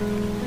嗯。